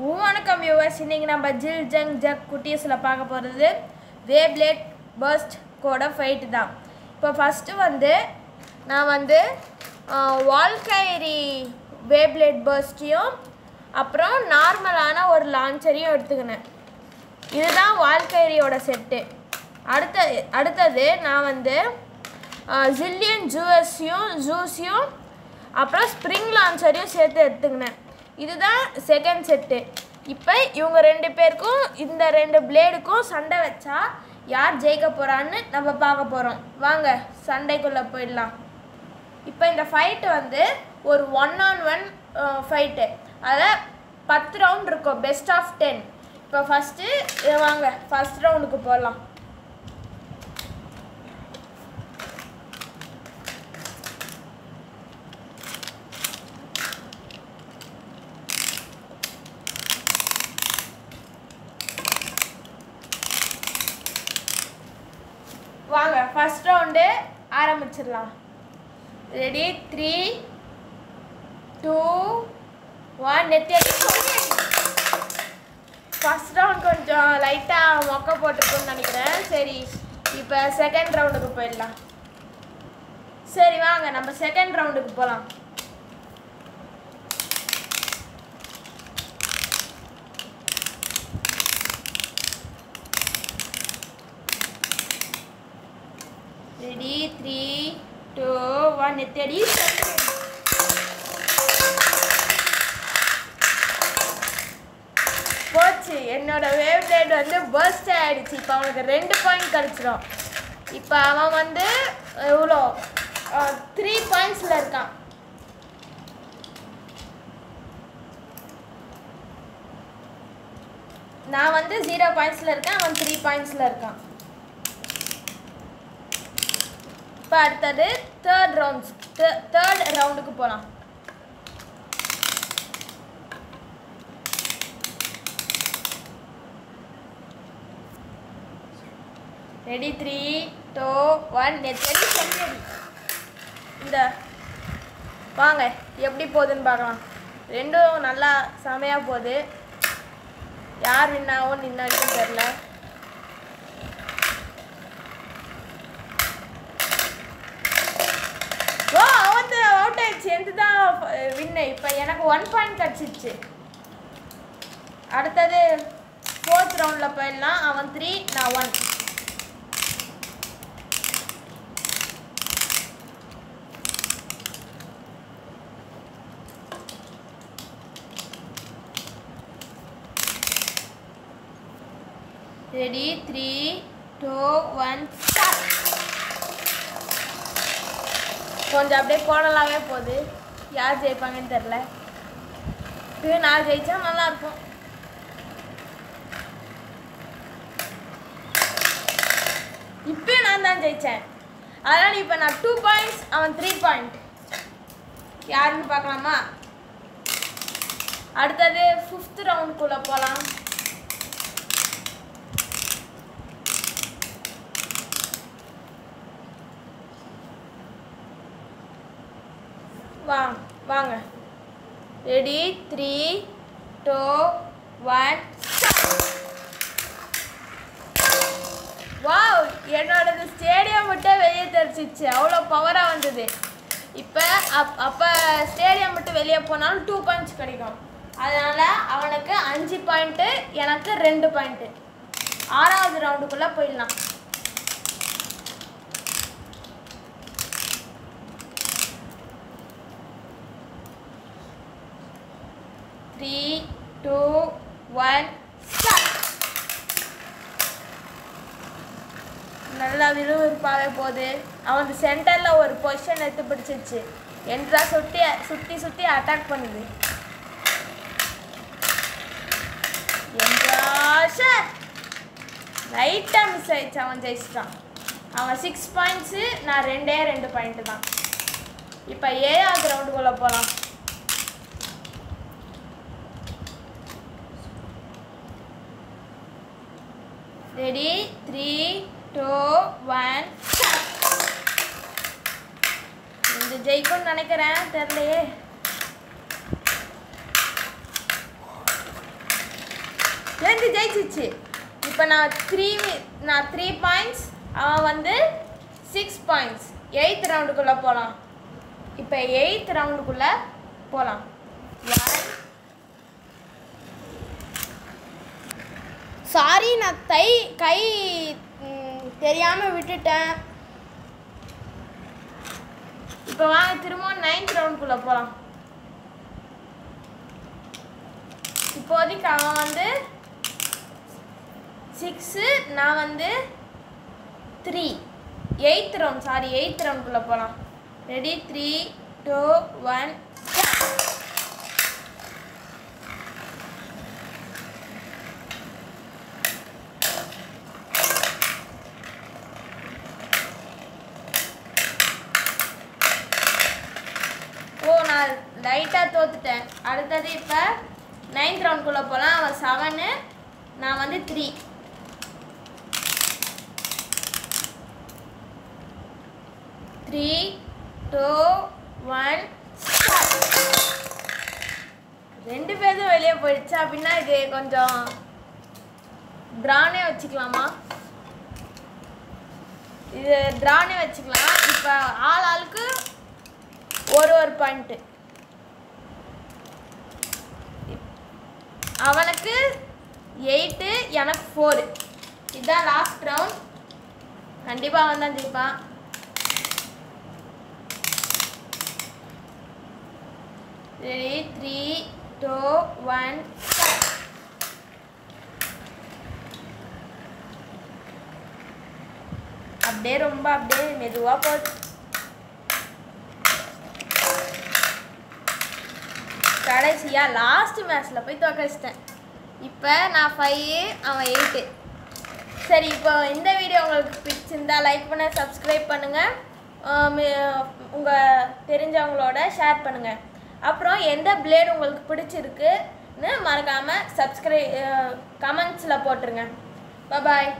வணக்கம் யூவர்ஸ் இன்னைக்கு நம்ம ஜில் ஜங் ஜக் குட்டீஸில் பார்க்க போகிறது வேப்லேட் பர்ஸ்ட் கோட ஃபைட்டு தான். இப்போ ஃபஸ்ட்டு வந்து நான் வந்து வால்கைரி வேப்லேட் பர்ஸ்ட்டையும் அப்புறம் நார்மலான ஒரு லான்ச்சரையும் எடுத்துக்கினேன். இதுதான் வால்கைரியோட செட்டு. அடுத்த அடுத்தது நான் வந்து ஜில்லியன் ஜூவஸையும் ஜூஸையும் அப்புறம் ஸ்ப்ரிங் லான்ச்சரையும் சேர்த்து எடுத்துக்கினேன். இதுதான் செகண்ட் செட்டு இப்போ இவங்க ரெண்டு பேருக்கும் இந்த ரெண்டு பிளேடுக்கும் சண்டை வச்சா யார் ஜெயிக்க போகிறான்னு நம்ம பார்க்க போகிறோம் வாங்க சண்டைக்குள்ளே போயிடலாம். இப்போ இந்த ஃபைட்டு வந்து ஒரு ஒன் ஆன் ஒன் ஃபைட்டு அதில் பத்து ரவுண்ட் இருக்கும் பெஸ்ட் ஆஃப் டென் இப்போ ஃபஸ்ட்டு வாங்க ஃபஸ்ட் ரவுண்டுக்கு போகலாம் வாங்க ஃபர்ஸ்ட் ரவுண்டு ஆரம்பிச்சிடலாம். ரெடி த்ரீ டூ ஒன் நெத்தி ஃபர்ஸ்ட் ரவுண்ட் கொஞ்சம் லைட்டாக மொக்க போட்டிருக்குன்னு நினைக்கிறேன். சரி இப்போ செகண்ட் ரவுண்டுக்கு போயிடலாம். சரி வாங்க. நம்ம செகண்ட் ரவுண்டுக்கு போகலாம் ரெடி த்ரீ டூ ஒன் எத்தடி போச்சு. என்னோட வேவ் வந்து பர்ஸ்ட் ஆயிடுச்சு. இப்போ அவனுக்கு ரெண்டு பாயிண்ட் கிடச்சிடும் இப்போ அவன் வந்து எவ்வளோ? த்ரீ பாயிண்ட்ஸில் இருக்கான். நான் வந்து ஜீரோ பாயிண்ட்ஸில் இருக்கேன். அவன் த்ரீ பாயிண்ட்ஸில் இருக்கான். இப்போ அடுத்தது தேர்ட் ரவுண்ட்ஸ் தேர்ட் ரவுண்டுக்கு போகலாம் ரெடி த்ரீ டூ ஒன் நெத்தடி செஞ்சடி இந்த வாங்க எப்படி போகுதுன்னு பார்க்கலாம். ரெண்டும் நல்லா செமையாக போகுது. யார் வின்னாவும் நின்னாச்சும் தெரில ஆயிடுச்சு தான் வின்னு இப்போ எனக்கு ஒன் பாயிண்ட் கிடச்சிருச்சு அடுத்தது ஃபோர்த் ரவுண்டில் போயிடலாம். அவன் த்ரீ நான் one ready three two one கொஞ்சம் அப்படியே போடலாமே போகுது. யார் ஜெயிப்பாங்கன்னு தெரில இது நான் ஜெயிச்சா நல்லா இருக்கும் இப்பயும் நான் தான் ஜெயித்தேன் அதனால் இப்போ நான் டூ பாயிண்ட்ஸ் அவன் த்ரீ பாயிண்ட் யாருன்னு பார்க்கலாமா? அடுத்தது ஃபிஃப்த் ரவுண்டுக்குள்ளே போகலாம் வாங்க வாங்க. Ready three two one wow என்னோடது ஸ்டேடியம் மட்டும் வெளியே தெரிச்சிச்சு அவ்வளோ பவராக வந்தது. இப்போ அப் அப்போ ஸ்டேடியம் மட்டும் வெளியே போனாலும் டூ பாயிண்ட்ஸ் கிடைக்கும். அதனால் அவனுக்கு அஞ்சு பாயிண்ட்டு எனக்கு ரெண்டு பாயிண்ட்டு ஆறாவது ரவுண்டுக்குள்ளே போயிடலாம் த்ரீ டூ ஒன் நல்லா விறுவிறுப்பாகவே போகுது. அவனுக்கு சென்டரில் ஒரு பொசிஷன் எடுத்து பிடிச்சிச்சு என்றா சுற்றி சுற்றி சுற்றி அட்டாக் பண்ணுது. ரைட்டாக மிஸ் ஆயிடுச்சு அவன் ஜெயிச்சிட்டான். அவன் சிக்ஸ் பாயிண்ட்ஸு நான் ரெண்டே ரெண்டு பாயிண்ட்டு தான். இப்போ ஏழாவது கிரவுண்டுக்குள்ளே போகலாம் ரெடி த்ரீ டூ ஒன் இந்த ஜெயிக்கும்னு நினைக்கிறேன். தெரிலையே ரெண்டு ஜெயிச்சிச்சு. இப்போ நான் த்ரீ நான் த்ரீ பாயிண்ட்ஸ் அவன் வந்து சிக்ஸ் பாயிண்ட்ஸ் எயித் ரவுண்டுக்குள்ளே போகலாம் இப்போ எயித் ரவுண்டுக்குள்ளே போகலாம் சாரி நான் தை கை தெரியாமல் விட்டுட்டேன். இப்போ வாங்க திரும்ப நைன்த் ரவுண்டுக்குள்ளே போகலாம் இப்போதைக்கு அவன் வந்து சிக்ஸு நான் வந்து three eight round sorry eight ரவுண்ட்குள்ளே போகலாம் ரெடி த்ரீ டூ ஒன் ஓ நான் லைட்டாக தோத்துட்டேன் அடுத்தது இப்போ நைன்த் ரவுண்ட்குள்ளே போகலாம் அவன் செவனு நான் வந்து த்ரீ த்ரீ டூ ஒன் ரெண்டு பேரும் வெளியே போயிடுச்சு? அப்படின்னா இது கொஞ்சம் ட்ரானே வச்சுக்கலாமா? இது ட்ரானே வச்சுக்கலாம். இப்போ ஆள் ஆளுக்கு ஒரு ஒரு பாயிண்ட்டு அவனுக்கு எயிட்டு எனக்கு ஃபோரு இதுதான் லாஸ்ட் ரவுண்ட் கண்டிப்பாக அவன் தான் ஜெயிப்பான். ரெடி த்ரீ டூ ஒன் அப்படியே ரொம்ப அப்படியே மெதுவாக போச்சு கடைசியாக லாஸ்ட் மேட்ச்சில் போய் தோக்கடிச்சிட்டேன் இப்போ நான் ஃபைவ் அவன் எயிட்டு சரி இப்போ இந்த வீடியோ உங்களுக்கு பிடிச்சிருந்தா லைக் பண்ண சப்ஸ்கிரைப் பண்ணுங்கள் உங்கள் தெரிஞ்சவங்களோட ஷேர் பண்ணுங்கள் அப்புறம் எந்த பிளேடு உங்களுக்கு பிடிச்சிருக்குன்னு மறக்காமல் சப்ஸ்கிரை கமெண்ட்ஸில் போட்டுருங்க. பாய்